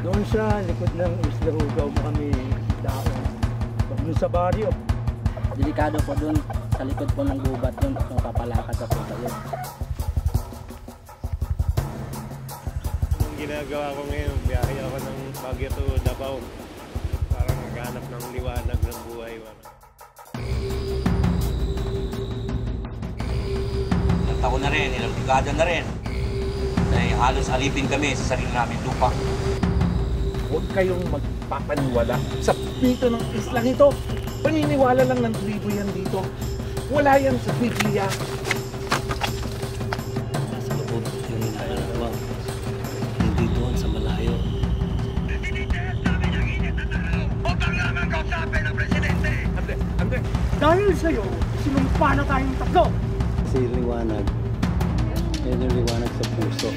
Doon sa likod ng Isla Hugaw mo kami daon. Doon sa baryo. Delikado po doon. Sa likod po ng gubat yun. Kung papalakas ako kayo. Ang ginagawa ko ngayon, biyahe ako ng Baguio to Davao. Parang naghanap ng liwanag ng buhay. Parang. Taon na rin, ilang dekada na rin. Ay halos alipin kami sa sarili namin lupa. Huwag kayong magpapaniwala sa pito ng islang ito. Paniniwala lang ng tribo yan dito. Wala yan sa Biblia. Nasa loob yung nakakawang. Hindi doon sa malayo. Andre, Andre, dahil sa'yo, sinumpa na tayong tatlo. Yung liwanag, yan yung liwanag sa puso.